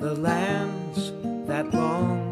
the lands that long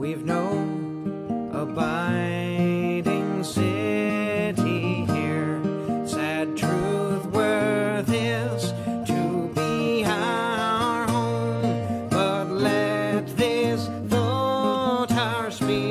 We've no abiding city here. Sad truth worth is to be our home. But let this thought our speed.